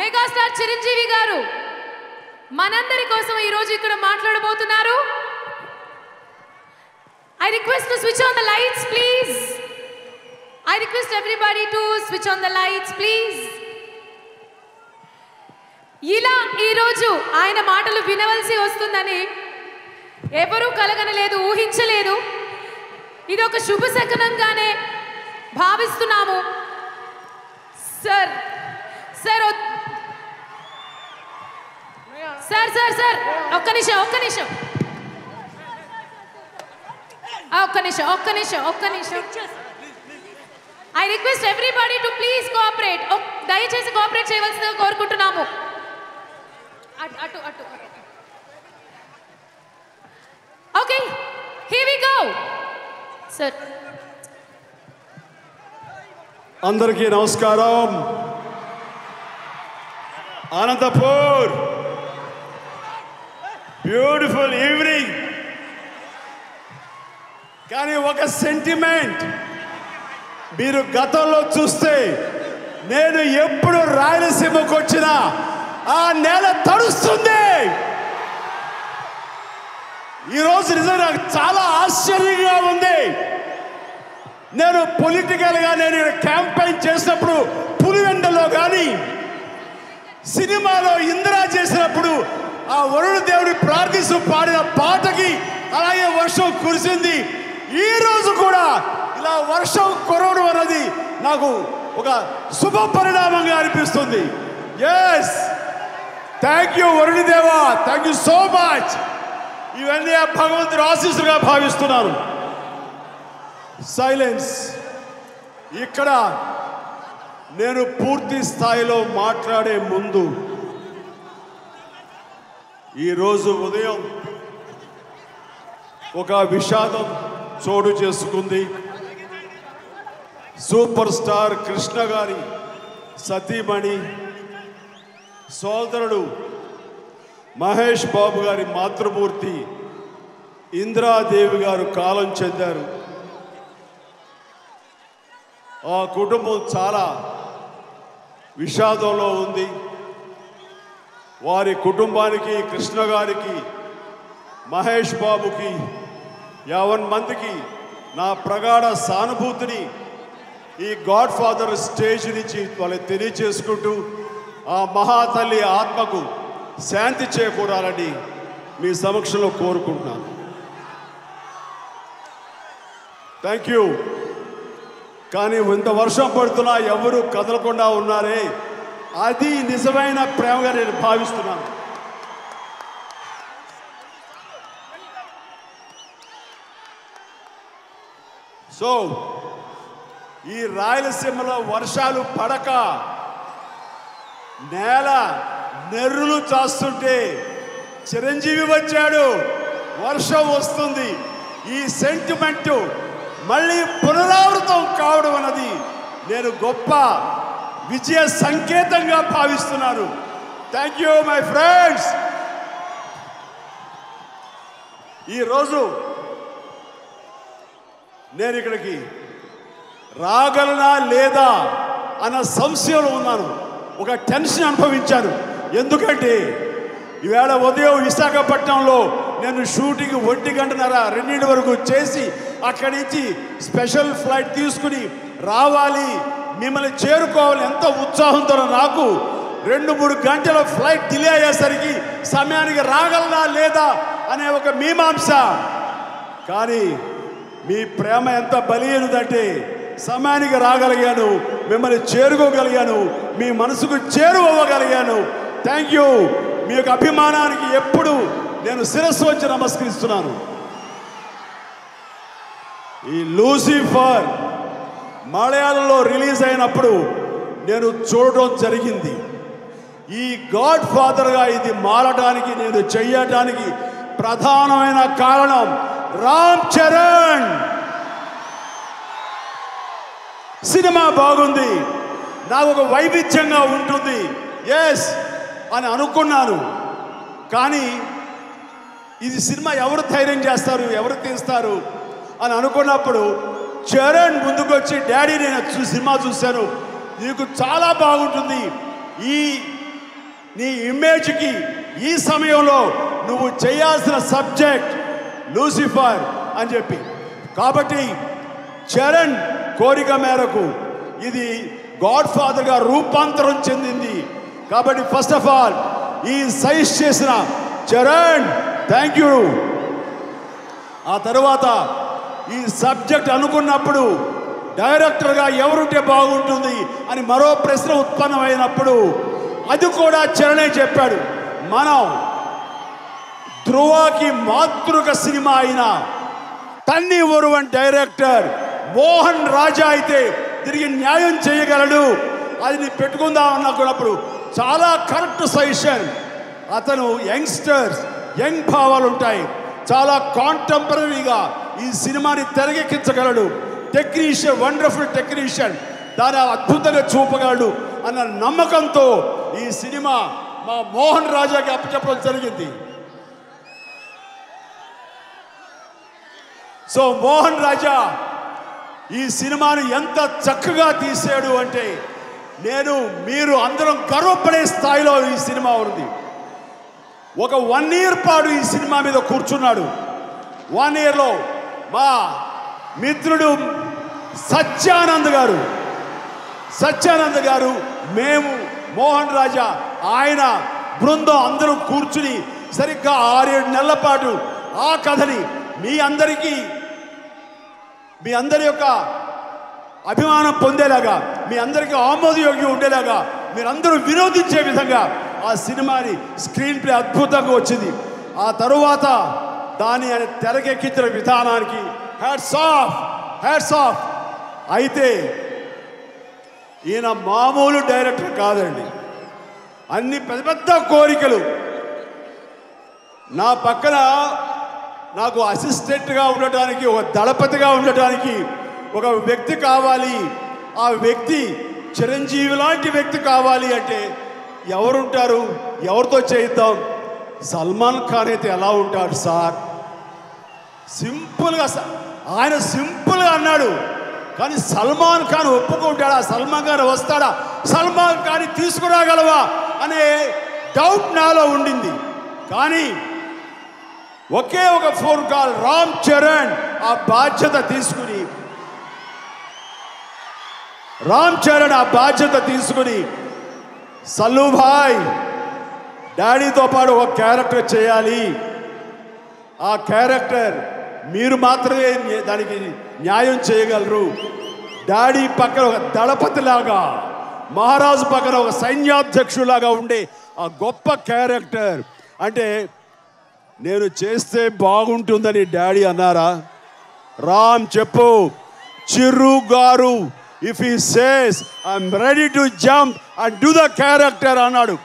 Megastar Chiranjeevi గారు మనందరి కోసం ఈరోజు ఇక్కడ మాట్లాడబోతున్నారు. I request switch on the lights please I request everybody to switch on the lights please ఇలా ఈరోజు ఆయన మాటలు వినవలసి వస్తుందని ఎవరూ కలగనలేదు ఊహించలేదు. ఇది ఒక శుభ భావిస్తున్నాము. Sir sir sir sir sir ఒక్క నిమిషం ఒక్క నిమిషం. ఒక్క నిమిషం ఒక్క నిమిషం ఒక్క నిమిషం. I request everybody to please cooperate దయచేసి కోఆపరేట్ చేయవలసిందిగా కోరుకుంటున్నాము. అటు అటు అటు. Okay here we go sir అందరికీ నమస్కారం. అనంతపూర్ బ్యూటిఫుల్ ఈవినింగ్ కానీ ఒక సెంటిమెంట్ మీరు గతంలో చూస్తే నేను ఎప్పుడు రాయలసీమకు వచ్చినా ఆ నేల తడుస్తుంది. ఈరోజు నిజంగా నాకు చాలా ఆశ్చర్యంగా ఉంది. నేను పొలిటికల్గా నేను క్యాంపెయిన్ చేసినప్పుడు పులివెండలో కానీ సినిమాలో ఇందిరా చేసినప్పుడు ఆ వరుణ దేవుడి ప్రార్థిస్తూ పాడిన పాటకి అలాగే వర్షం కురిసింది. ఈ రోజు కూడా ఇలా వర్షం కురవడం అనేది నాకు ఒక శుభ పరిణామంగా అనిపిస్తుంది. ఎస్ థ్యాంక్ యూ వరుణి దేవా థ్యాంక్ యూ సో మచ్ ఇవన్నీ భగవంతుడు ఆశీస్సుగా భావిస్తున్నారు. సైలెన్స్ ఇక్కడ నేను పూర్తి స్థాయిలో మాట్లాడే ముందు ఈరోజు ఉదయం ఒక విషాదం చోటు చేసుకుంది. సూపర్ స్టార్ కృష్ణ గారి సతీమణి సోదరుడు మహేష్ బాబు గారి మాతృమూర్తి ఇందిరాదేవి గారు కాలం చెందారు. ఆ కుటుంబం చాలా విషాదంలో ఉంది. వారి కుటుంబానికి కృష్ణ గారికి మహేష్ బాబుకి యావన్ మందికి నా ప్రగాఢ సానుభూతిని ఈ గాడ్ ఫాదర్ స్టేజ్ నుంచి వాళ్ళకి తెలియచేసుకుంటూ ఆ మహాతల్లి ఆత్మకు శాంతి చేకూరాలని మీ సమక్షంలో కోరుకుంటున్నాను. థ్యాంక్ యూ కానీ ఇంత వర్షం పడుతున్నా ఎవరు కదలకుండా ఉన్నారే? అది నిజమైన ప్రేమగా నేను భావిస్తున్నాను. సో ఈ రాయలసీమలో వర్షాలు పడక నేల నెర్రులు చాస్తుంటే చిరంజీవి వచ్చాడు. వర్షం వస్తుంది. ఈ సెంటిమెంట్ మళ్ళీ పునరావృతం కావడం అన్నది నేను గొప్ప విజయ సంకేతంగా భావిస్తున్నాను. థ్యాంక్ యూ మై ఫ్రెండ్స్ ఈరోజు నేను ఇక్కడికి రాగలనా లేదా అన్న సంశయంలో ఉన్నాను. ఒక టెన్షన్ అనుభవించాను. ఎందుకంటే ఈవేళ ఉదయం విశాఖపట్నంలో నేను షూటింగ్ ఒంటి గంటన్నర రెండింటి వరకు చేసి అక్కడి నుంచి స్పెషల్ ఫ్లైట్ తీసుకుని రావాలి మిమ్మల్ని చేరుకోవాలి. ఎంత ఉత్సాహంతో నాకు రెండు మూడు గంటల ఫ్లైట్ డిలే అయ్యేసరికి సమయానికి రాగలనా లేదా అనే ఒక మీమాంస. కానీ మీ ప్రేమ ఎంత బలీయనుదంటే సమయానికి రాగలిగాను మిమ్మల్ని చేరుకోగలిగాను మీ మనసుకు చేరువవ్వగలిగాను. Thank you. మీ యొక్క అభిమానానికి ఎప్పుడు నేను శిరస్సు వచ్చి నమస్కరిస్తున్నాను. ఈ లూసిఫర్ మలయాళంలో రిలీజ్ అయినప్పుడు నేను చూడటం జరిగింది. ఈ గాడ్ ఫాదర్గా ఇది మారడానికి నేను చెయ్యటానికి ప్రధానమైన కారణం రామ్ చరణ్. సినిమా బాగుంది నాకు ఒక వైవిధ్యంగా ఉంటుంది. ఎస్ అని అనుకున్నాను. కానీ ఇది సినిమా ఎవరు ధైర్యం చేస్తారు ఎవరు తీస్తారు? అని అనుకున్నప్పుడు చరణ్ ముందుకొచ్చి డాడీ నేను సినిమా చూశాను. నీకు చాలా బాగుంటుంది. ఈ నీ ఇమేజ్కి ఈ సమయంలో నువ్వు చేయాల్సిన సబ్జెక్ట్ లూసిఫర్ అని చెప్పి. కాబట్టి చరణ్ కోరిక మేరకు ఇది గాడ్ ఫాదర్గా రూపాంతరం చెందింది. కాబట్టి ఫస్ట్ ఆఫ్ ఆల్ ఈ సైజ్ చేసిన చరణ్ థ్యాంక్ యూ ఆ తర్వాత ఈ సబ్జెక్ట్ అనుకున్నప్పుడు డైరెక్టర్గా ఎవరుంటే బాగుంటుంది అని మరో ప్రశ్న ఉత్పన్నమైనప్పుడు అది కూడా చరణే చెప్పాడు. మనం ధ్రువకి మాతృక సినిమా అయిన తన్ని ఒరువన్ డైరెక్టర్ మోహన్ రాజా అయితే తిరిగి న్యాయం చేయగలడు. అది పెట్టుకుందాం అన్నప్పుడు చాలా కరెక్ట్ సజెషన్. అతను యంగ్స్టర్స్ యంగ్ భావాలు ఉంటాయి చాలా కాంటెంపరీగా ఈ సినిమాని తెరకెక్కించగలడు. Technician wonderful technician. దాన్ని అద్భుతంగా చూపగలడు అన్న నమ్మకంతో ఈ సినిమా మా మోహన్ రాజాకి అప్పచెప్పడం జరిగింది. సో మోహన్ రాజా ఈ సినిమాను ఎంత చక్కగా తీసాడు అంటే నేను మీరు అందరం గర్వపడే స్థాయిలో ఈ సినిమా ఉంది. ఒక వన్ ఇయర్ పాటు ఈ సినిమా మీద కూర్చున్నాడు. వన్ ఇయర్లో మా మిత్రుడు సత్యానంద్ గారు. సత్యానంద్ గారు మేము మోహన్ రాజా ఆయన బృందం అందరూ కూర్చుని సరిగ్గా ఆరేడు నెలల పాటు ఆ కథని మీ అందరికీ మీ అందరి యొక్క అభిమానం పొందేలాగా మీ అందరికీ ఆమోదయోగ్యం ఉండేలాగా మీరందరూ వినోదించే విధంగా ఆ సినిమాని స్క్రీన్ ప్లే అద్భుతంగా వచ్చింది. ఆ తరువాత దాని ఆయన తెరకెక్కించిన విధానానికి హ్యాట్స్ ఆఫ్ హ్యాట్స్ ఆఫ్ అయితే ఈయన మామూలు డైరెక్టర్ కాదండి. అన్ని పెద్ద పెద్ద కోరికలు. నా పక్కన నాకు అసిస్టెంట్గా ఉండటానికి ఒక దళపతిగా ఉండటానికి ఒక వ్యక్తి కావాలి. ఆ వ్యక్తి చిరంజీవి లాంటి వ్యక్తి కావాలి అంటే ఎవరుంటారు? ఎవరితో చేయిద్దాం? సల్మాన్ ఖాన్ అయితే ఎలా ఉంటాడు సార్? సింపుల్గా స- ఆయన సింపుల్గా అన్నాడు. కానీ సల్మాన్ ఖాన్ ఒప్పుకుంటాడా? సల్మాన్ ఖాన్ వస్తాడా? సల్మాన్ ఖాన్ తీసుకురాగలవా? అనే డౌట్ నాలో ఉండింది. కానీ ఒకే ఒక ఫోన్ కాల్ రామ్ చరణ్ ఆ బాధ్యత తీసుకుని రామ్ చరణ్ ఆ బాధ్యత తీసుకుని సల్లుభాయ్ డాడీతో పాటు ఒక క్యారెక్టర్ చేయాలి. ఆ క్యారెక్టర్ మీరు మాత్రమే దానికి న్యాయం చేయగలరు. డాడీ పక్కన ఒక దళపతిలాగా మహారాజు పక్కన ఒక సైన్యాధ్యక్షులాగా ఉండే ఆ గొప్ప క్యారెక్టర్. అంటే నేను చేస్తే బాగుంటుందని డాడీ అన్నారా? రామ్ చెప్పు. Chiru garu if he says I'm ready to jump and do the character అన్నాడు.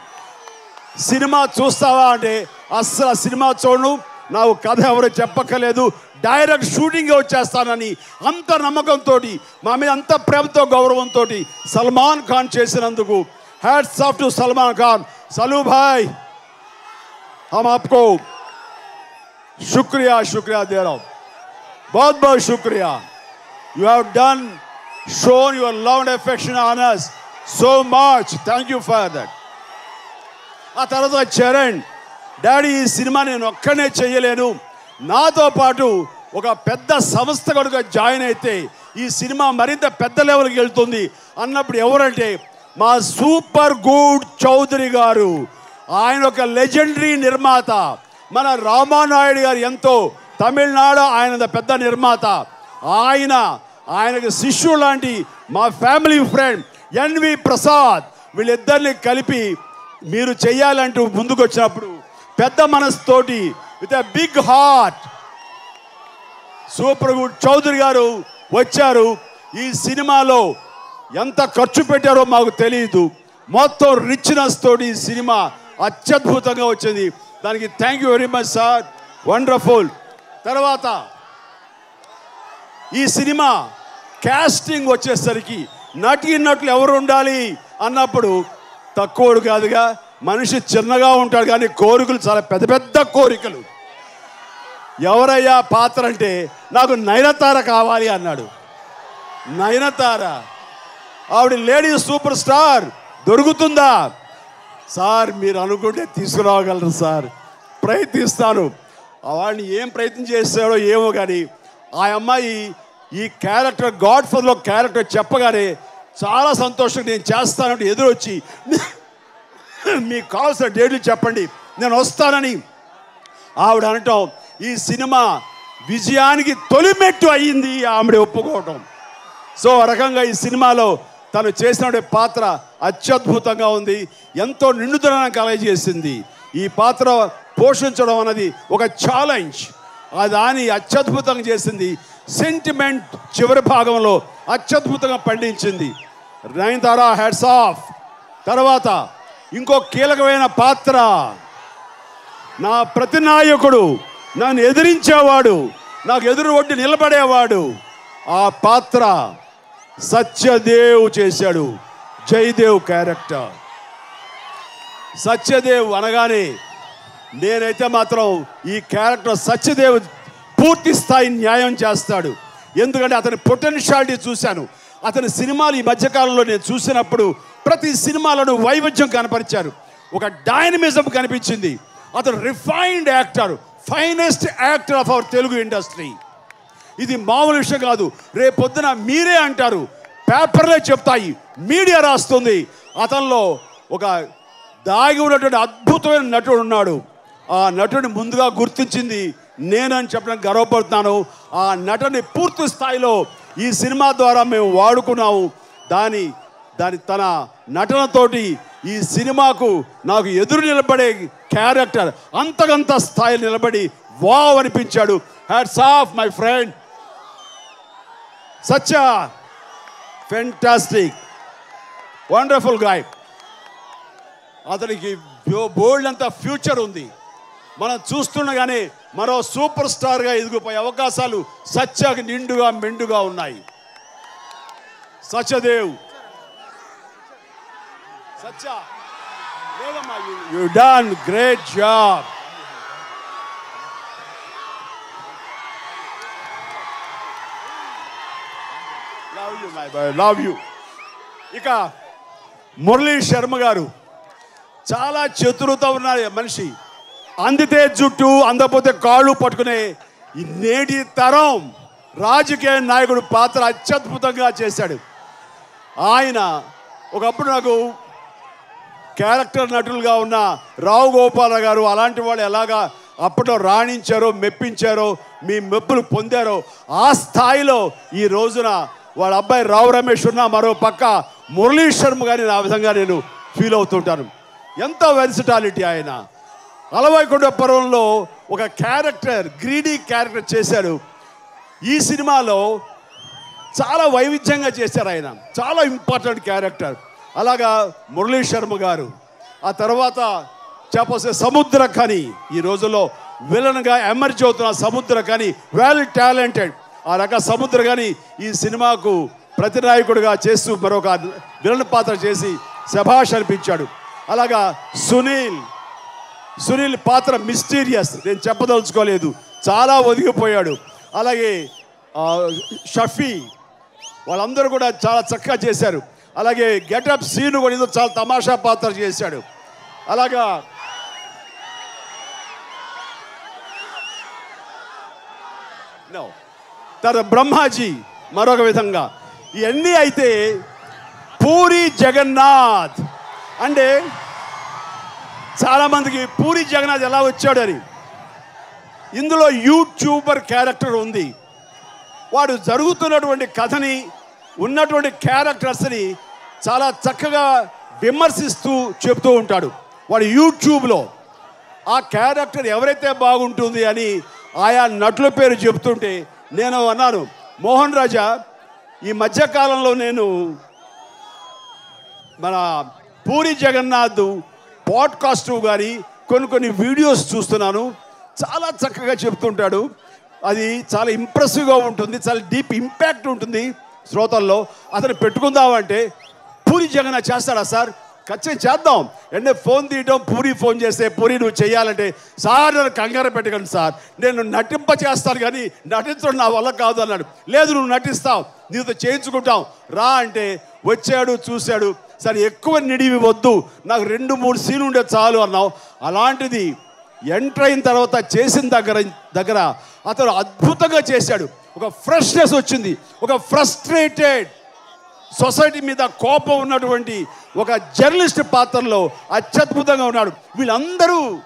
సినిమా చూస్తావా అంటే అస్సలు సినిమా చూడను. నాకు కథ ఎవరు చెప్పక్కర్లేదు. డైరెక్ట్ షూటింగ్ వచ్చేస్తానని అంత నమ్మకంతో మా మీద అంత ప్రేమతో గౌరవంతో సల్మాన్ ఖాన్ చేసినందుకు hats off to Salman Khan Sallu భాయ్ हम आपको शुक्रिया शुक्रिया दे रहा हूं बहुत बहुत शुक्रिया you have done shown your love and affection on us so much thank you for that ఆ తర్వాత చరణ్ డాడీ ఈ సినిమా నేను ఒక్కనే చేయలేను నాతో పాటు ఒక పెద్ద సంస్థ కనుక జాయిన్ అయితే ఈ సినిమా మరింత పెద్ద లెవెల్కి వెళ్తుంది అన్నప్పుడు ఎవరంటే మా సూపర్ గుడ్ చౌదరి గారు. ఆయన ఒక లెజెండరీ నిర్మాత. మన రామానాయుడు గారు ఎంతో తమిళనాడు ఆయన పెద్ద నిర్మాత. ఆయన ఆయనకు శిష్యుడు లాంటి మా ఫ్యామిలీ ఫ్రెండ్ ఎన్వి ప్రసాద్. వీళ్ళిద్దరిని కలిపి మీరు చేయాలంటూ ముందుకొచ్చినప్పుడు పెద్ద మనసుతోటి with a big heart. Super good Chowdary garu వచ్చారు. ఈ సినిమాలో ఎంత ఖర్చు పెట్టారో మాకు తెలియదు మొత్తం రిచ్నెస్ తోటి ఈ సినిమా అత్యద్భుతంగా వచ్చింది. దానికి thank you very much sir wonderful తర్వాత ఈ సినిమా క్యాస్టింగ్ వచ్చేసరికి నటి నటులు ఎవరు ఉండాలి అన్నప్పుడు తక్కువడు కాదుగా మనిషి చిన్నగా ఉంటాడు కానీ కోరికలు చాలా పెద్ద పెద్ద కోరికలు. ఎవరయ్యా పాత్ర అంటే నాకు నయనతార కావాలి అన్నాడు. నయనతార. ఆవిడ లేడీ సూపర్ స్టార్. దొరుకుతుందా? సార్ మీరు అనుకుంటే తీసుకురాగలరు సార్. ప్రయత్నిస్తాను. వాడిని ఏం ప్రయత్నం చేస్తాడో ఏమో కానీ ఆ అమ్మాయి ఈ క్యారెక్టర్ గాడ్ ఫాదర్లో క్యారెక్టర్ చెప్పగానే చాలా సంతోషంగా నేను చేస్తానంటే ఎదురొచ్చి మీకు కావాల్సిన డేట్లు చెప్పండి నేను వస్తానని ఆవిడ అనటం ఈ సినిమా విజయానికి తొలిమెట్టు అయ్యింది ఆమె ఒప్పుకోవటం. సో రకంగా ఈ సినిమాలో తను చేసిన పాత్ర అత్యద్భుతంగా ఉంది. ఎంతో నిండుదనం కలగజేసింది. ఈ పాత్ర పోషించడం అనేది ఒక ఛాలెంజ్ ఆ దాని అత్యద్భుతంగా చేసింది. సెంటిమెంట్ చివరి భాగంలో అత్యద్భుతంగా పండించింది. నయనతారా హెడ్స్ ఆఫ్ తర్వాత ఇంకో కీలకమైన పాత్ర నా ప్రతినాయకుడు నన్ను ఎదిరించేవాడు నాకు ఎదురు ఒడ్డి నిలబడేవాడు. ఆ పాత్ర సత్యదేవ్ చేశాడు. జయదేవ్ క్యారెక్టర్. సత్యదేవ్ అనగానే నేనైతే మాత్రం ఈ క్యారెక్టర్ సత్యదేవ్ పూర్తి స్థాయి న్యాయం చేస్తాడు. ఎందుకంటే అతని పొటెన్షియాలిటీ చూశాను. అతని సినిమాలు ఈ మధ్యకాలంలో నేను చూసినప్పుడు ప్రతి సినిమాలను వైవిధ్యం కనపరిచారు. ఒక డైనమిజం కనిపించింది. అతను refined actor. Finest actor of our Telugu industry. ఇది మామూలు విషయం కాదు. రేపొద్దున మీరే అంటారు. పేపర్లే చెప్తాయి. మీడియా రాస్తుంది. అతనిలో ఒక దాగి ఉన్నటువంటి అద్భుతమైన నటుడు ఉన్నాడు. ఆ నటుడిని ముందుగా గుర్తించింది నేనని చెప్పడం గర్వపడుతున్నాను. ఆ నటుని పూర్తి స్థాయిలో ఈ సినిమా ద్వారా మేము వాడుకున్నాము. దాని దాని తన నటనతోటి ఈ సినిమాకు నాకు ఎదురు నిలబడే క్యారెక్టర్ అంతకంత స్థాయిలో నిలబడి వావ్ అనిపించాడు. Hats off my friend such fantastic wonderful guy అతనికి బోల్డ్ అంత ఫ్యూచర్ ఉంది. మనం చూస్తుండగానే మరో సూపర్ స్టార్గా ఎదిగిపోయే అవకాశాలు సత్యకి నిండుగా మెండుగా ఉన్నాయి. Satyadev. Satya you done great job love you my boy love you ఇక మురళీ శర్మ గారు చాలా చతురత ఉన్న మనిషి. అందితే జుట్టు అందకపోతే కాళ్ళు పట్టుకునే నేటి తరం రాజకీయ నాయకుడు పాత్ర అత్యద్భుతంగా చేశాడు. ఆయన ఒకప్పుడు నాకు క్యారెక్టర్ నటులుగా ఉన్న రావు గోపాల గారు అలాంటి వాళ్ళు ఎలాగా అప్పట్లో రాణించారో మెప్పించారో మీ మెప్పులు పొందారో ఆ స్థాయిలో ఈ రోజున వాళ్ళ అబ్బాయి రావు రమేష్ ఉన్న మరో పక్క మురళీ శర్మ గారిని ఆ విధంగా నేను ఫీల్ అవుతుంటాను. ఎంత వెన్సిటాలిటీ ఆయన. అలవైకొండ పర్వంలో ఒక క్యారెక్టర్ గ్రీడీ క్యారెక్టర్ చేశారు ఈ సినిమాలో చాలా వైవిధ్యంగా చేశారు ఆయన. చాలా ఇంపార్టెంట్ క్యారెక్టర్ అలాగా మురళీ శర్మ గారు ఆ తర్వాత చెప్పొస్తే సముద్ర కని ఈ రోజుల్లో విలన్గా ఎమర్జ్ అవుతున్న సముద్ర కని వెల్ టాలెంటెడ్. ఆ రక సముద్ర కని ఈ సినిమాకు ప్రతినాయకుడిగా చేస్తూ మరొక విలన్ పాత్ర చేసి శభాష్ అనిపించాడు. అలాగా సునీల్ సునీల్ పాత్ర మిస్టీరియస్ నేను చెప్పదలుచుకోలేదు చాలా ఒదిగిపోయాడు. అలాగే షఫీ వాళ్ళందరూ కూడా చాలా చక్కగా చేశారు. అలాగే గెటప్ సీను కూడా ఏదో చాలా తమాషా పాత్ర చేశాడు. అలాగా. తర్వాత బ్రహ్మాజీ మరొక విధంగా. ఇవన్నీ అయితే పూరి జగన్నాథ్. అంటే చాలామందికి పూరి జగన్నాథ్ ఎలా వచ్చాడని ఇందులో యూట్యూబర్ క్యారెక్టర్ ఉంది. వాడు జరుగుతున్నటువంటి కథని ఉన్నటువంటి క్యారెక్టర్స్ని చాలా చక్కగా విమర్శిస్తూ చెప్తూ ఉంటాడు. వాడు యూట్యూబ్లో ఆ క్యారెక్టర్ ఎవరైతే బాగుంటుంది అని ఆయా నటుల పేరు చెప్తుంటే నేను అన్నాను మోహన్ రాజా ఈ మధ్యకాలంలో నేను మన పూరి జగన్నాథ్ పాడ్కాస్ట్ కానీ కొన్ని కొన్ని వీడియోస్ చూస్తున్నాను. చాలా చక్కగా చెప్తుంటాడు అది చాలా ఇంప్రెసివ్గా ఉంటుంది చాలా డీప్ ఇంపాక్ట్ ఉంటుంది. శ్రోతల్లో అతను పెట్టుకుందామంటే పూరి జగన్ చేస్తాడా సార్? ఖచ్చితంగా చేద్దాం. అంటే ఫోన్ తీయటం పూరి ఫోన్ చేస్తే పూరి నువ్వు చేయాలంటే సార్ నన్ను కంగారు పెట్టకండి సార్. నేను నటింప చేస్తాను కానీ నటించడం నా వల్ల కాదు అన్నాడు. లేదు నువ్వు నటిస్తావు. నీతో చేయించుకుంటాం. రా అంటే వచ్చాడు చూశాడు. సరే ఎక్కువ నిడివి వద్దు. నాకు రెండు మూడు సీన్లు ఉండే చాలు అన్నావు. అలాంటిది ఎంటర్ అయిన తర్వాత చేసిన దగ్గర దగ్గర అతను అద్భుతంగా చేశాడు. ఒక ఫ్రెష్నెస్ వచ్చింది. ఒక ఫ్రస్ట్రేటెడ్ సొసైటీ మీద కోపం ఉన్నటువంటి ఒక జర్నలిస్ట్ పాత్రలో అత్యద్భుతంగా ఉన్నాడు. వీళ్ళందరూ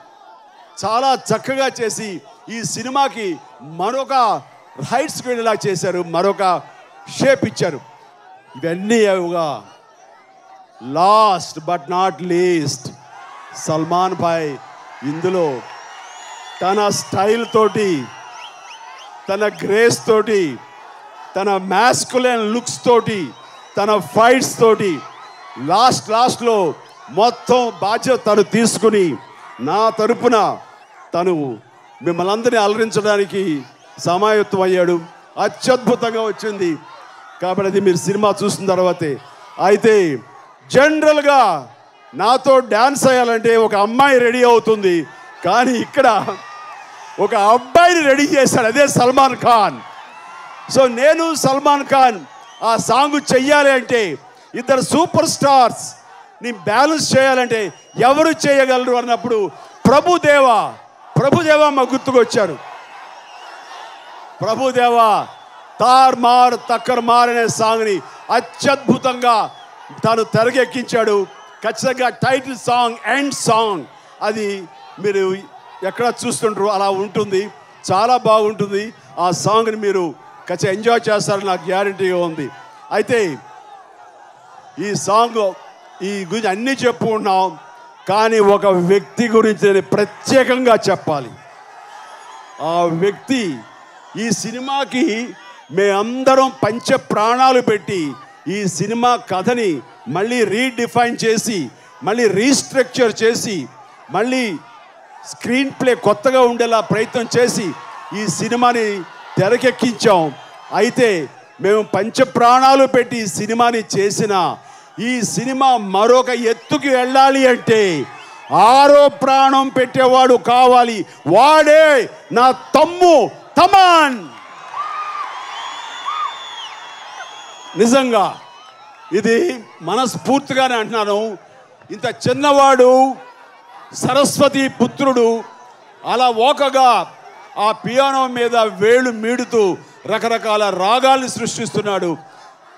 చాలా చక్కగా చేసి ఈ సినిమాకి మరొక హైట్స్కి వెళ్ళేలా చేశారు. మరొక షేప్ ఇచ్చారు. ఇవన్నీ ఒక last but not least Salman భాయ్ ఇందులో తన స్టైల్ తోటి తన గ్రేస్ తోటి తన మ్యాస్కులైన్ లుక్స్ తోటి తన ఫైట్స్ తోటి లాస్ట్ లాస్ట్లో మొత్తం బాధ్యత తను తీసుకుని నా తరపున తను మిమ్మల్ని అందరినీ అలరించడానికి సమాయత్తం అయ్యాడు. అత్యద్భుతంగా వచ్చింది. కాబట్టి అది మీరు సినిమా చూసిన తర్వాతే. అయితే జనరల్గా నాతో డ్యాన్స్ అయ్యాలంటే ఒక అమ్మాయి రెడీ అవుతుంది. కానీ ఇక్కడ ఒక అబ్బాయిని రెడీ చేశాడు అదే సల్మాన్ ఖాన్. సో నేను సల్మాన్ ఖాన్ ఆ సాంగ్ చెయ్యాలి అంటే ఇద్దరు సూపర్ స్టార్స్ని బ్యాలెన్స్ చేయాలంటే ఎవరు చేయగలరు అన్నప్పుడు ప్రభుదేవ ప్రభుదేవ మా గుర్తుకొచ్చారు ప్రభుదేవ తార్ మార్ తక్కర్ మార్ అనే సాంగ్ని అత్యద్భుతంగా తాను తెరకెక్కించాడు. ఖచ్చితంగా టైటిల్ సాంగ్ ఎండ్ సాంగ్. అది మీరు ఎక్కడ చూస్తుంటారు అలా ఉంటుంది. చాలా బాగుంటుంది. ఆ సాంగ్ని మీరు ఖచ్చితంగా ఎంజాయ్ చేస్తారని నాకు గ్యారంటీగా ఉంది. అయితే ఈ సాంగ్ ఈ గురించి అన్నీ చెప్పుకున్నాం కానీ ఒక వ్యక్తి గురించి నేను ప్రత్యేకంగా చెప్పాలి. ఆ వ్యక్తి ఈ సినిమాకి మేమందరం పంచ ప్రాణాలు పెట్టి ఈ సినిమా కథని మళ్ళీ రీడిఫైన్ చేసి మళ్ళీ రీస్ట్రక్చర్ చేసి మళ్ళీ స్క్రీన్ ప్లే కొత్తగా ఉండేలా ప్రయత్నం చేసి ఈ సినిమాని తెరకెక్కించాం. అయితే మేము పంచ ప్రాణాలు పెట్టి ఈ సినిమాని చేసిన ఈ సినిమా మరొక ఎత్తుకి వెళ్ళాలి అంటే ఆరో ప్రాణం పెట్టేవాడు కావాలి. వాడే నా తమ్ము తమాన్! నిజంగా ఇది మనస్ఫూర్తిగానే అంటున్నాను. ఇంత చిన్నవాడు సరస్వతి పుత్రుడు అలా ఓకగా ఆ పియానో మీద వేళ్ళు మీడుతూ రకరకాల రాగాల్ని సృష్టిస్తున్నాడు.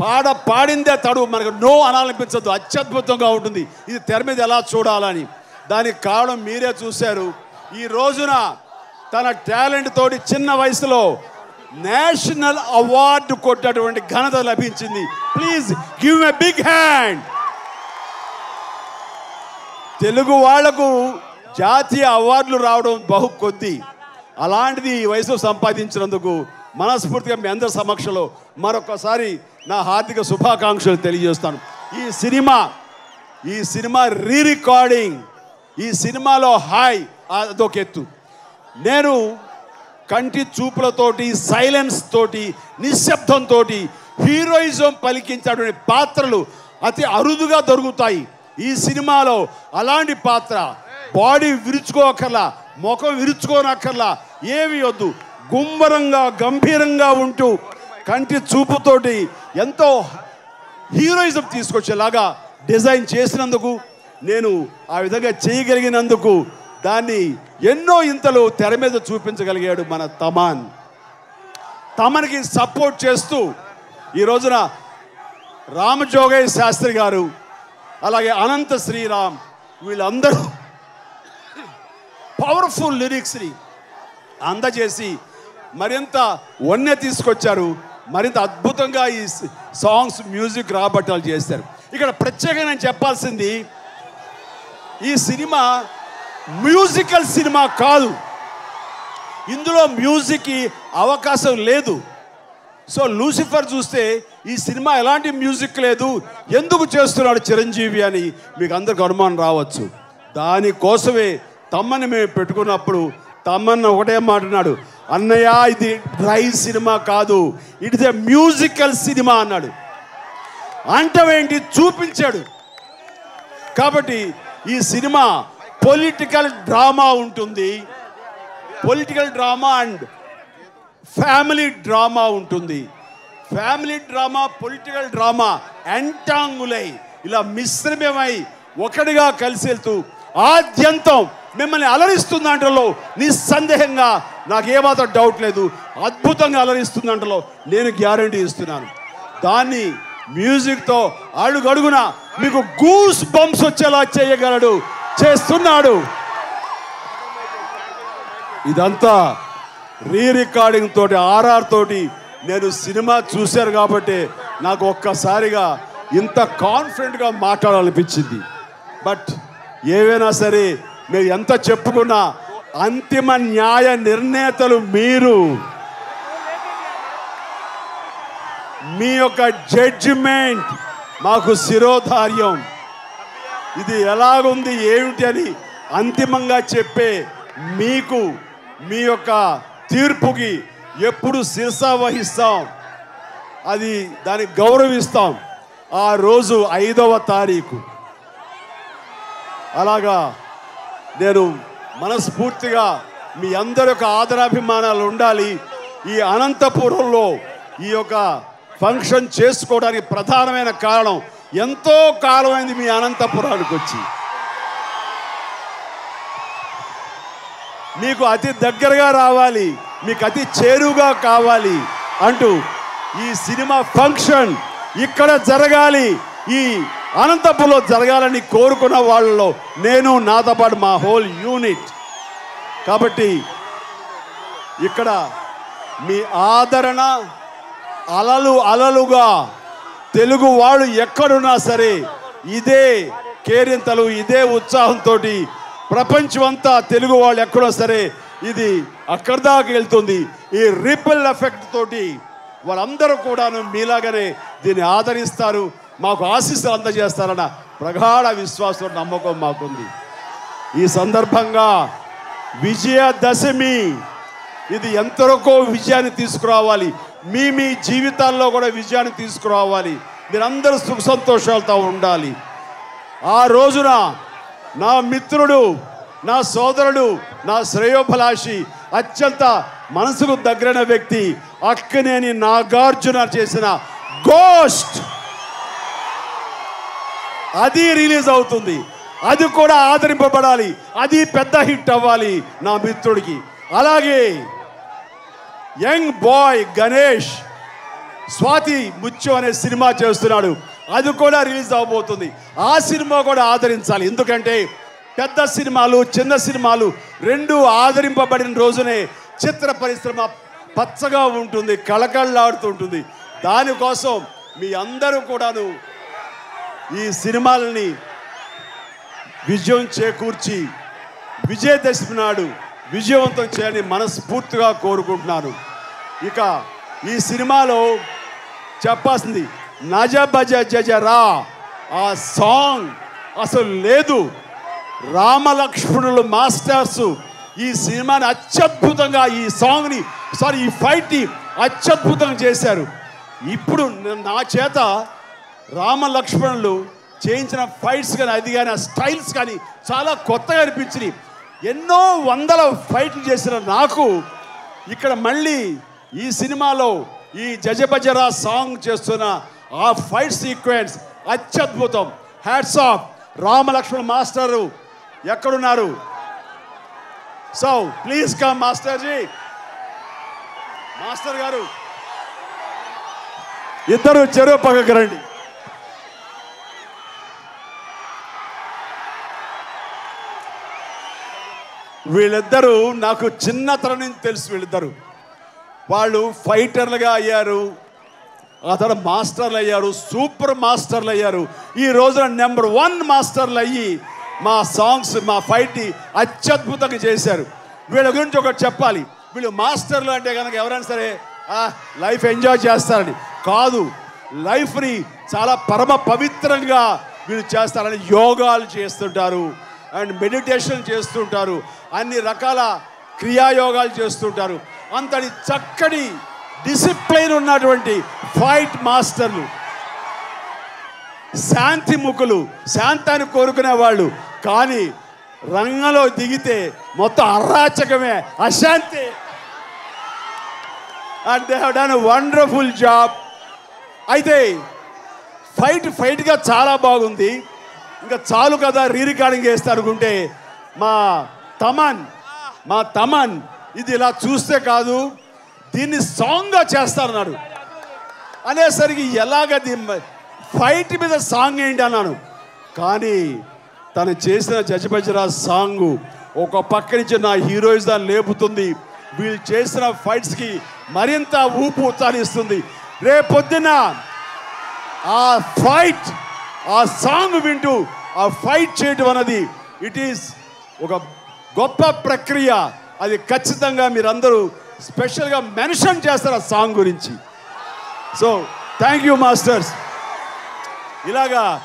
పాడ పాడిందే తడు మనకు నో అనాలనిపించదు అత్యద్భుతంగా ఉంటుంది. ఇది తెర మీద ఎలా చూడాలని. దానికి కారణం మీరే చూశారు. ఈ రోజున తన టాలెంట్ తోటి చిన్న వయసులో నేషనల్ అవార్డు కొట్టేటువంటి ఘనత లభించింది. Please give a big hand. Telugu వాళ్ళకు జాతీయ అవార్డులు రావడం బహు కొద్ది. అలాంటిది ఈ వయసు సంపాదించినందుకు మనస్ఫూర్తిగా మీ అందరి సమక్షంలో మరొకసారి నా హార్దిక శుభాకాంక్షలు తెలియజేస్తాను. ఈ సినిమా ఈ సినిమా రీ రికార్డింగ్ ఈ సినిమాలో హాయ్ అదొక ఎత్తు నేను కంటి చూపులతోటి సైలెన్స్ తోటి నిశ్శబ్దంతో హీరోయిజం పలికించేటువంటి పాత్రలు అతి అరుదుగా దొరుకుతాయి. ఈ సినిమాలో అలాంటి పాత్ర. బాడీ విరుచుకోకర్లా ముఖం విరుచుకోనక్కర్లా ఏమి వద్దు. గుంబరంగా గంభీరంగా ఉంటూ కంటి చూపుతోటి ఎంతో హీరోయిజం తీసుకొచ్చేలాగా డిజైన్ చేసినందుకు నేను ఆ విధంగా చేయగలిగినందుకు దాన్ని ఎన్నో ఇంతలు తెర మీద చూపించగలిగాడు మన తమాన్. తమన్కి సపోర్ట్ చేస్తూ ఈ రోజున రామజోగయ్య శాస్త్రి గారు అలాగే అనంత శ్రీరామ్ వీళ్ళందరూ పవర్ఫుల్ లిరిక్స్ని అందజేసి మరింత వన్నె తీసుకొచ్చారు. మరింత అద్భుతంగా ఈ సాంగ్స్ మ్యూజిక్ రాబట్టాలు చేశారు. ఇక్కడ ప్రత్యేకంగా నేను చెప్పాల్సింది ఈ సినిమా మ్యూజికల్ సినిమా కాదు. ఇందులో మ్యూజిక్కి అవకాశం లేదు. సో లూసిఫర్ చూస్తే ఈ సినిమా ఎలాంటి మ్యూజిక్ లేదు ఎందుకు చేస్తున్నాడు చిరంజీవి అని మీకు అందరికి అనుమానం రావచ్చు. దానికోసమే తమ్మని మేము పెట్టుకున్నప్పుడు తమ్మన్న ఒకటే మాట్లాడు అన్నయ్య ఇది డ్రై సినిమా కాదు it is a musical cinema అన్నాడు. అంటవేంటి చూపించాడు. కాబట్టి ఈ సినిమా పొలిటికల్ డ్రామా ఉంటుంది. Political drama and family drama ఉంటుంది. ఫ్యామిలీ డ్రామా పొలిటికల్ డ్రామా ఎంటాంగులై ఇలా మిశ్రమమై ఒకటిగా కలిసి వెళ్తూ ఆద్యంతం మిమ్మల్ని అలరిస్తుంది అంటలో నిస్సందేహంగా నాకు ఏమాత్రం డౌట్ లేదు. అద్భుతంగా అలరిస్తుంది అంటలో నేను గ్యారంటీ ఇస్తున్నాను. దాన్ని మ్యూజిక్తో అడుగడుగున మీకు గూస్ బంప్స్ వచ్చేలా చేయగలడు చేస్తున్నాడు. ఇదంతా రీ రికార్డింగ్ తోటి ఆర్ఆర్ తోటి నేను సినిమా చూశాను కాబట్టి నాకు ఒక్కసారిగా ఇంత కాన్ఫిడెంట్గా మాట్లాడాలనిపించింది. బట్ ఏవైనా సరే మీరు ఎంత చెప్పుకున్నా అంతిమ న్యాయ నిర్ణేతలు మీరు. మీ యొక్క జడ్జిమెంట్ మాకు శిరోధార్యం. ఇది ఎలాగుంది ఏమిటి అని అంతిమంగా చెప్పే మీకు మీ యొక్క తీర్పుకి ఎప్పుడు శిరస వహిస్తాం. అది దానికి గౌరవిస్తాం. ఆ రోజు ఐదవ తారీఖు. అలాగా నేను మనస్ఫూర్తిగా మీ అందరి యొక్క ఆదరాభిమానాలు ఉండాలి. ఈ అనంతపురంలో ఈ యొక్క ఫంక్షన్ చేసుకోవడానికి ప్రధానమైన కారణం ఎంతో కాలమైంది మీ అనంతపురానికి వచ్చి. మీకు అతి దగ్గరగా రావాలి మీకు అతి చేరువుగా కావాలి అంటూ ఈ సినిమా ఫంక్షన్ ఇక్కడ జరగాలి ఈ అనంతపురంలో జరగాలని కోరుకున్న వాళ్ళలో నేను నాతో పాటు మా హోల్ యూనిట్. కాబట్టి ఇక్కడ మీ ఆదరణ అలలు అలలుగా తెలుగు వాళ్ళు ఎక్కడున్నా సరే ఇదే కేరింతలు ఇదే ఉత్సాహంతో ప్రపంచమంతా తెలుగు వాళ్ళు ఎక్కడో సరే ఇది అక్కడి దాకా వెళ్తుంది. ఈ రిపల్ ఎఫెక్ట్ తోటి వాళ్ళందరూ కూడాను మీలాగానే దీన్ని ఆదరిస్తారు. మాకు ఆశీస్సులు అందజేస్తారన్న ప్రగాఢ విశ్వాసం నమ్మకం మాకుంది. ఈ సందర్భంగా విజయదశమి ఇది ఎంతవరకు విజయాన్ని తీసుకురావాలి. మీ మీ జీవితాల్లో కూడా విజయాన్ని తీసుకురావాలి. మీరందరూ సుఖ సంతోషాలతో ఉండాలి. ఆ రోజున నా మిత్రుడు నా సోదరుడు నా శ్రేయోభిలాషి అత్యంత మనసుకు దగ్గరైన వ్యక్తి అక్కనేని నాగార్జున చేసిన గోస్ట్ అది రిలీజ్ అవుతుంది. అది కూడా ఆదరింపబడాలి. అది పెద్ద హిట్ అవ్వాలి నా మిత్రుడికి. అలాగే యంగ్ బాయ్ గణేష్ స్వాతి ముత్యం అనే సినిమా చేస్తున్నాడు. అది కూడా రిలీజ్ అవబోతుంది. ఆ సినిమా కూడా ఆదరించాలి. ఎందుకంటే పెద్ద సినిమాలు చిన్న సినిమాలు రెండు ఆదరింపబడిన రోజునే చిత్ర పరిశ్రమ పచ్చగా ఉంటుంది కళకళలాడుతుంటుంది దానికోసం మీ అందరూ కూడాను ఈ సినిమాలని విజయం చేకూర్చి విజయదశమి నాడు విజయవంతం చేయాలని మనస్ఫూర్తిగా కోరుకుంటున్నాను. ఇక ఈ సినిమాలో చెప్పాల్సింది నజ బజ జజ రా. ఆ సాంగ్ అసలు లేదు. రామలక్ష్మణులు మాస్టర్స్ ఈ సినిమాని అత్యద్భుతంగా ఈ సాంగ్ని సారీ ఈ ఫైట్ని అత్యద్భుతంగా చేశారు. ఇప్పుడు నా చేత రామలక్ష్మణులు చేయించిన ఫైట్స్ కానీ అది కానీ ఆ స్టైల్స్ కానీ చాలా కొత్తగా అనిపించినాయి. ఎన్నో వందల ఫైట్లు చేసిన నాకు ఇక్కడ మళ్ళీ ఈ సినిమాలో ఈ జజబజరా సాంగ్ చేస్తున్న ఆ ఫైట్ సీక్వెన్స్ అత్యద్భుతం. హ్యాట్స్ ఆఫ్ రామలక్ష్మణ మాస్టరు ఎక్కడున్నారు? So please come master ji master garu ఇద్దరు చెరువు పక్కకు రండి. వీళ్ళిద్దరూ నాకు చిన్నతనం నుంచి తెలుసు వీళ్ళిద్దరు. వాళ్ళు ఫైటర్లుగా అయ్యారు. ఆ తర్వాత మాస్టర్లు అయ్యారు సూపర్ మాస్టర్లు అయ్యారు ఈ రోజున నెంబర్ వన్ మాస్టర్లు అయ్యి మా సాంగ్స్ మా ఫైట్ని అత్యద్భుతంగా చేశారు. వీళ్ళ గురించి ఒకటి చెప్పాలి. వీళ్ళు మాస్టర్లు అంటే కనుక ఎవరైనా సరే లైఫ్ ఎంజాయ్ చేస్తారని. కాదు లైఫ్ని చాలా పరమ పవిత్రంగా వీళ్ళు చేస్తారని యోగాలు చేస్తుంటారు అండ్ మెడిటేషన్ చేస్తుంటారు అన్ని రకాల క్రియాయోగాలు చేస్తుంటారు. అంతటి చక్కటి డిసిప్లైన్ ఉన్నటువంటి ఫైట్ మాస్టర్లు. శాంతి ముఖులు శాంతాన్ని కోరుకునే వాళ్ళు. కానీ రంగంలో దిగితే మొత్తం అరాచకమే అశాంతి. And they have done wonderful job అయితే ఫైట్ ఫైట్గా చాలా బాగుంది. ఇంకా చాలు కదా రీ రికార్డింగ్ అనుకుంటే మా తమన్ మా తమన్ ఇది ఇలా చూస్తే కాదు. దీన్ని సాంగ్గా చేస్తారన్నాడు. అనేసరికి ఎలాగ ఫైట్ మీద సాంగ్ ఏంటి అన్నాను. కానీ తను చేసిన జజబజరా సాంగ్ ఒక పక్క నుంచి నా హీరోయిన్స్ దాన్ని లేపుతుంది. వీళ్ళు చేసిన ఫైట్స్కి మరింత ఊపు ఉత్సాహిస్తుంది. రేపొద్దున ఆ ఫైట్ ఆ సాంగ్ వింటూ ఆ ఫైట్ చేయటం అన్నది ఇట్ ఈస్ ఒక గొప్ప ప్రక్రియ. అది ఖచ్చితంగా మీరందరూ స్పెషల్గా మెన్షన్ చేస్తారు ఆ సాంగ్ గురించి? సో థ్యాంక్ యూ మాస్టర్స్ ఇలాగా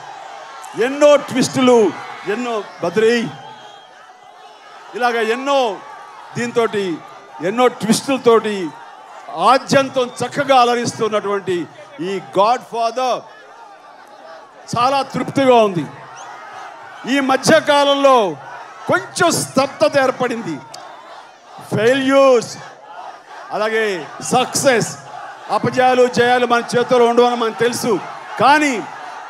ఎన్నో ట్విస్టులు ఎన్నో బద్రీ ఇలాగ ఎన్నో దీంతో ఎన్నో ట్విస్టులతోటి ఆద్యంతం చక్కగా అలరిస్తున్నటువంటి ఈ గాడ్ ఫాదర్ చాలా తృప్తిగా ఉంది. ఈ మధ్య కాలంలో కొంచెం స్తబ్దత ఏర్పడింది. ఫెయిల్యూర్స్. అలాగే సక్సెస్ అపజయాలు జయాలు మన చేతిలో ఉండవని మనకు తెలుసు. కానీ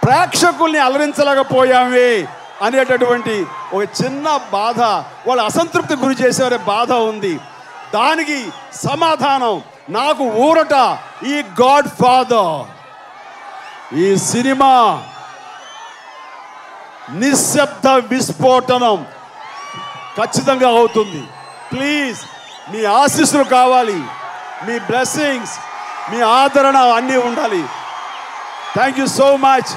ప్రేక్షకుల్ని అలరించలేకపోయామే అనేటటువంటి ఒక చిన్న బాధ వాళ్ళు అసంతృప్తి గురి చేసేవారే బాధ ఉంది. దానికి సమాధానం నాకు ఊరట ఈ గాడ్ ఫాదర్. ఈ సినిమా నిశ్శబ్ద విస్ఫోటనం ఖచ్చితంగా అవుతుంది. ప్లీజ్ మీ ఆశీస్సులు కావాలి. మీ బ్లెస్సింగ్స్ మీ ఆదరణ అన్నీ ఉండాలి. థ్యాంక్ యూ సో మచ్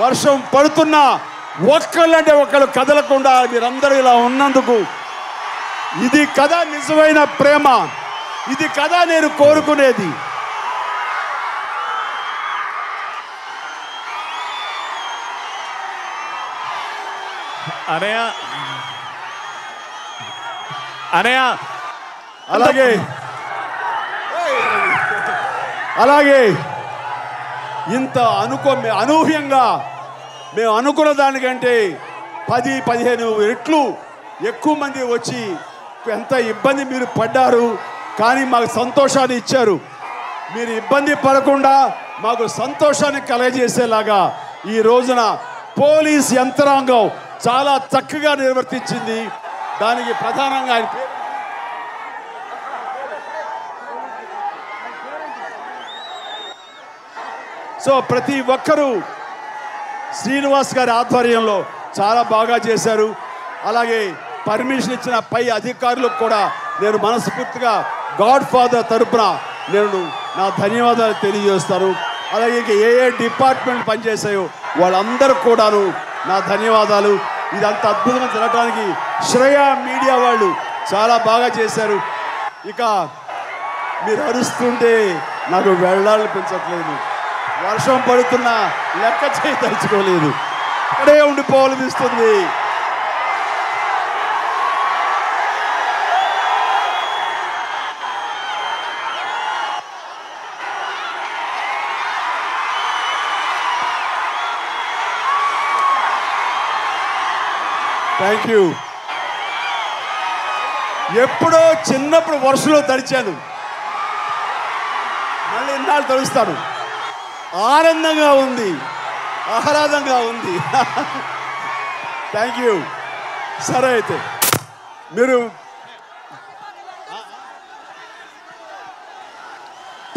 వర్షం పడుతున్నా ఒక్కళ్ళంటే ఒకళ్ళు కదలకుండా మీరందరూ ఇలా ఉన్నందుకు. ఇది కదా నిజమైన ప్రేమ. ఇది కదా నేను కోరుకునేది. అనయా అనయా అలాగే. అలాగే. ఇంత అనుకో అనూహ్యంగా మేము అనుకున్న దానికంటే పది పదిహేను రెట్లు ఎక్కువ మంది వచ్చి ఎంత ఇబ్బంది మీరు పడ్డారు కానీ మాకు సంతోషాన్ని ఇచ్చారు. మీరు ఇబ్బంది పడకుండా మాకు సంతోషాన్ని కలగజేసేలాగా ఈ రోజున పోలీస్ యంత్రాంగం చాలా చక్కగా నిర్వర్తించింది. దానికి ప్రధానంగా ఆయన పేరు సో ప్రతి ఒక్కరూ శ్రీనివాస్ గారి ఆధ్వర్యంలో చాలా బాగా చేశారు. అలాగే పర్మిషన్ ఇచ్చిన పై అధికారులకు కూడా నేను మనస్ఫూర్తిగా గాడ్ ఫాదర్ తరపున నేను నా ధన్యవాదాలు తెలియజేస్తాను. అలాగే ఇంకా ఏ ఏ డిపార్ట్మెంట్ పనిచేసాయో వాళ్ళందరూ కూడాను నా ధన్యవాదాలు. ఇదంత అద్భుతంగా జరగడానికి శ్రేయ మీడియా వాళ్ళు చాలా బాగా చేశారు. ఇక మీరు అరుస్తుంటే నాకు వెళ్ళాలనిపించట్లేదు వర్షం పడుతున్నా లెక్క చేయి తలుచుకోలేదు. ఇక్కడే ఉండిపోవాలనిపిస్తుంది థ్యాంక్ యూ ఎప్పుడో చిన్నప్పుడు వరుసలో తడిచాను. మళ్ళీ ఇన్నాళ్ళు తడుస్తాను. ఆనందంగా ఉంది. ఆహ్లాదంగా ఉంది. థ్యాంక్ యూ సరే అయితే మీరు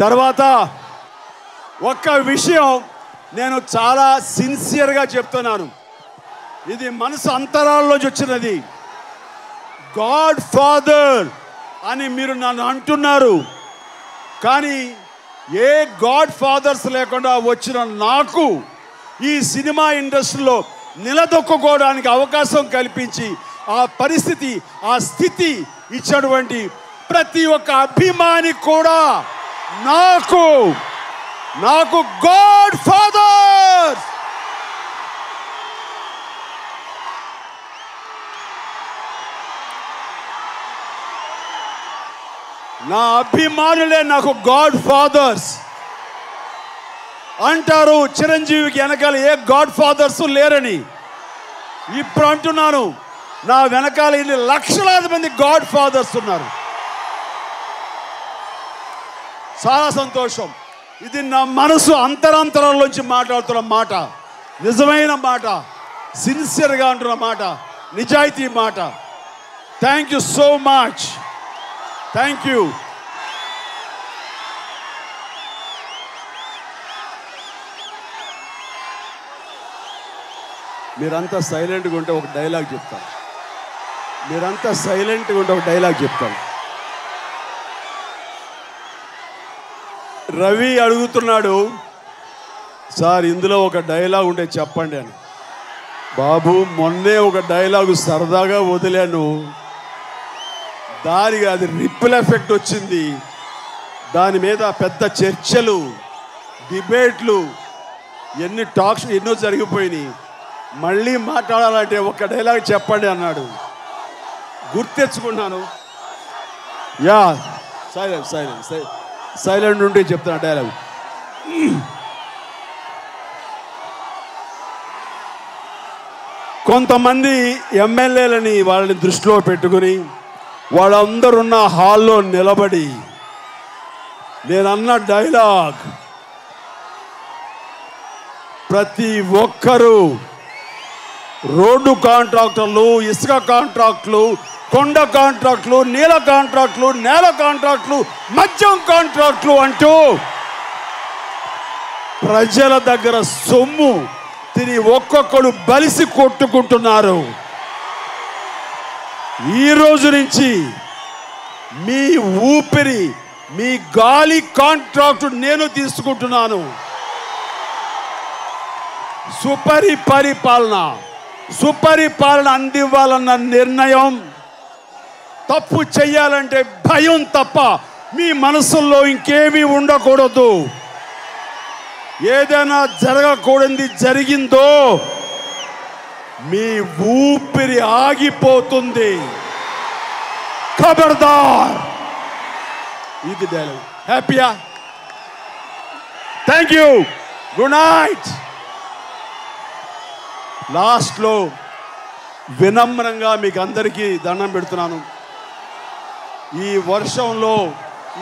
తర్వాత ఒక్క విషయం నేను చాలా సిన్సియర్గా చెప్తున్నాను. ఇది మనసు అంతరాల్లోంచి వచ్చినది. గాడ్ ఫాదర్ అని మీరు నన్ను అంటున్నారు. కానీ ఏ గాడ్ ఫాదర్స్ లేకుండా వచ్చిన నాకు ఈ సినిమా ఇండస్ట్రీలో నిలదొక్కుకోవడానికి అవకాశం కల్పించి ఆ పరిస్థితి ఆ స్థితి ఇచ్చినటువంటి ప్రతి ఒక్క అభిమాని కూడా నాకు నాకు గాడ్ ఫాదర్ నా అభిమానులే నాకు గాడ్ ఫాదర్స్ అంటారు చిరంజీవికి వెనకాల ఏ గాడ్ ఫాదర్స్ లేరని. ఇప్పుడు అంటున్నాను నా వెనకాల ఇన్ని లక్షలాది మంది గాడ్ ఫాదర్స్ ఉన్నారు. చాలా సంతోషం. ఇది నా మనసు అంతరాంతరాల్లోంచి మాట్లాడుతున్న మాట. నిజమైన మాట. సిన్సియర్గా అంటున్న మాట. నిజాయితీ మాట. Thank you so much thank you మీరంతా సైలెంట్గా ఉంటే ఒక డైలాగ్ చెప్తాను మీరంతా సైలెంట్గా ఉంటే ఒక డైలాగ్ చెప్తాను రవి అడుగుతున్నాడు సార్ ఇందులో ఒక డైలాగ్ ఉంటే చెప్పండి అని. బాబు మొన్నే ఒక డైలాగు సరదాగా వదిలాను. దానికి అది రిప్పుల్ ఎఫెక్ట్ వచ్చింది. దాని మీద పెద్ద చర్చలు డిబేట్లు ఎన్ని టాక్స్ ఎన్నో జరిగిపోయినాయి. మళ్ళీ మాట్లాడాలంటే ఒక డైలాగ్ చెప్పండి అన్నాడు. గుర్తెచ్చుకున్నాను. యా సైలెంట్ సైలెంట్ సైలెంట్ ఉంటే చెప్తున్నా డైలాగ్ కొంతమంది ఎమ్మెల్యేలని వాళ్ళని దృష్టిలో పెట్టుకుని వాళ్ళందరున్న హాల్లో నిలబడి నేనన్న డైలాగ్ ప్రతి ఒక్కరూ రోడ్డు కాంట్రాక్టర్లు ఇసుక కాంట్రాక్టులు కొండ కాంట్రాక్టులు నీల కాంట్రాక్టులు నేల కాంట్రాక్టులు మద్యం కాంట్రాక్టులు అంటూ ప్రజల దగ్గర సొమ్ము తిని ఒక్కొక్కడు బలిసి కొట్టుకుంటున్నారు. ఈ రోజు నుంచి మీ ఊపిరి మీ గాలి కాంట్రాక్ట్ నేను తీసుకుంటున్నాను. సుపరి పరిపాలన సుపరిపాలన అందివ్వాలన్న నిర్ణయం. తప్పు చేయాలంటే భయం తప్ప మీ మనసుల్లో ఇంకేమీ ఉండకూడదు. ఏదైనా జరగకూడదు జరిగిందో మీ ఊపిరి ఆగిపోతుంది. ఖబర్దార్ ఇది డైలాగ్. హ్యాపీయా థ్యాంక్ యూ గుడ్ నైట్ లాస్ట్లో వినమ్రంగా మీకు అందరికీ దండం పెడుతున్నాను. ఈ వర్షంలో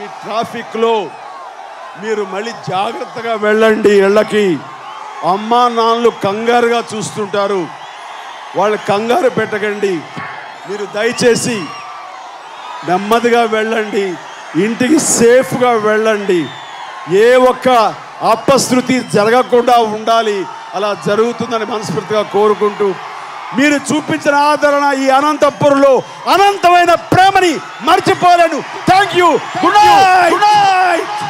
ఈ ట్రాఫిక్లో మీరు మళ్ళీ జాగ్రత్తగా వెళ్ళండి ఇళ్ళకి. అమ్మా నాన్నలు కంగారుగా చూస్తుంటారు. వాళ్ళు కంగారు పెట్టకండి. మీరు దయచేసి నెమ్మదిగా వెళ్ళండి. ఇంటికి సేఫ్గా వెళ్ళండి. ఏ ఒక్క అపశృతి జరగకుండా ఉండాలి. అలా జరుగుతుందని మనస్ఫూర్తిగా కోరుకుంటూ మీరు చూపించిన ఆదరణ ఈ అనంతపురంలో అనంతమైన ప్రేమని మర్చిపోలేను. Thank you good night